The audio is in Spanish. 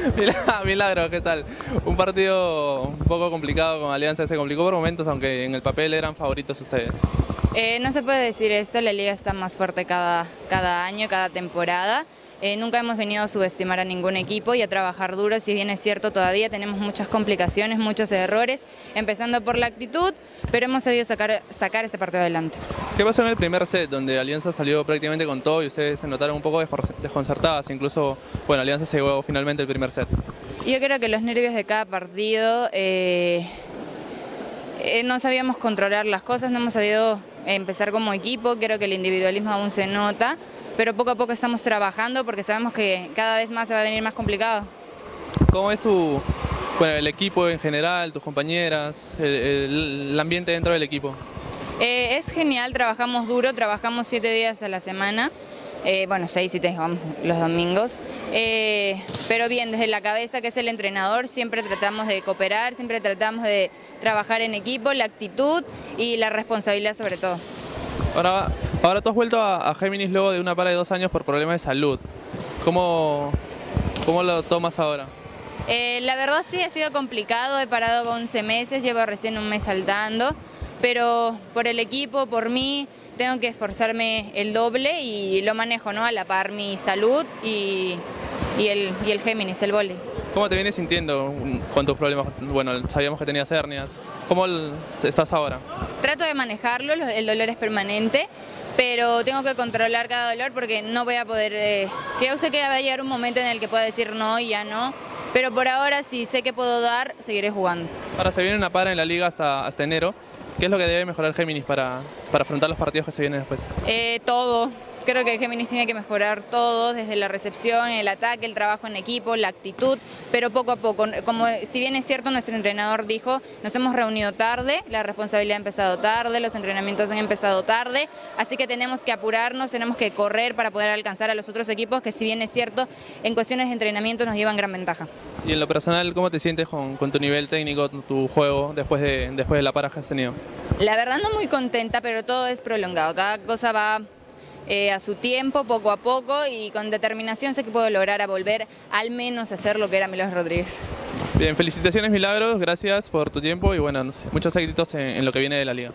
Milagro, ¿qué tal? Un partido un poco complicado con Alianza, se complicó por momentos, aunque en el papel eran favoritos ustedes. Eh, no se puede decir esto, la liga está más fuerte cada, cada año, cada temporada. Eh, nunca hemos venido a subestimar a ningún equipo y a trabajar duro, si bien es cierto todavía tenemos muchas complicaciones, muchos errores, empezando por la actitud, pero hemos sabido sacar, sacar ese partido adelante. ¿Qué pasó en el primer set, donde Alianza salió prácticamente con todo y ustedes se notaron un poco desconcertadas? Incluso, bueno, Alianza se llevó finalmente el primer set. Yo creo que los nervios de cada partido... Eh, eh, no sabíamos controlar las cosas, no hemos sabido empezar como equipo, creo que el individualismo aún se nota, pero poco a poco estamos trabajando porque sabemos que cada vez más se va a venir más complicado. ¿Cómo es tu, bueno, el equipo en general, tus compañeras, el, ambiente dentro del equipo? Eh, es genial, trabajamos duro, trabajamos siete días a la semana. Eh, bueno, seis y vamos los domingos, eh, pero bien, desde la cabeza que es el entrenador, siempre tratamos de cooperar, siempre tratamos de trabajar en equipo, la actitud y la responsabilidad sobre todo. Ahora, ahora tú has vuelto a, Géminis luego de una para de dos años por problemas de salud. ¿Cómo, cómo lo tomas ahora? Eh, la verdad sí ha sido complicado, he parado 11 meses, llevo recién un mes saltando, pero por el equipo, por mí, tengo que esforzarme el doble y lo manejo ¿no? a la par mi salud y, el, y el Géminis, el vóley. ¿Cómo te vienes sintiendo con tus problemas? Bueno, sabíamos que tenías hernias. ¿Cómo estás ahora? Trato de manejarlo, el dolor es permanente, pero tengo que controlar cada dolor porque no voy a poder... Eh, que yo sé que va a llegar un momento en el que pueda decir no y ya no, pero por ahora si sé que puedo dar, seguiré jugando. Ahora se viene una para en la liga hasta, hasta enero. ¿Qué es lo que debe mejorar Géminis para, para afrontar los partidos que se vienen después? Eh, todo. Creo que Géminis tiene que mejorar todo, desde la recepción, el ataque, el trabajo en equipo, la actitud, pero poco a poco. Como si bien es cierto, nuestro entrenador dijo, nos hemos reunido tarde, la responsabilidad ha empezado tarde, los entrenamientos han empezado tarde, así que tenemos que apurarnos, tenemos que correr para poder alcanzar a los otros equipos que si bien es cierto, en cuestiones de entrenamiento nos llevan gran ventaja. Y en lo personal, ¿cómo te sientes con, tu nivel técnico, tu, juego, después de, después de la para que has tenido? La verdad no muy contenta, pero todo es prolongado, cada cosa va eh, a su tiempo, poco a poco y con determinación sé que puedo lograr a volver al menos a hacer lo que era Milagros Rodríguez. Bien, felicitaciones Milagros, gracias por tu tiempo y bueno, muchos éxitos en, en lo que viene de la liga.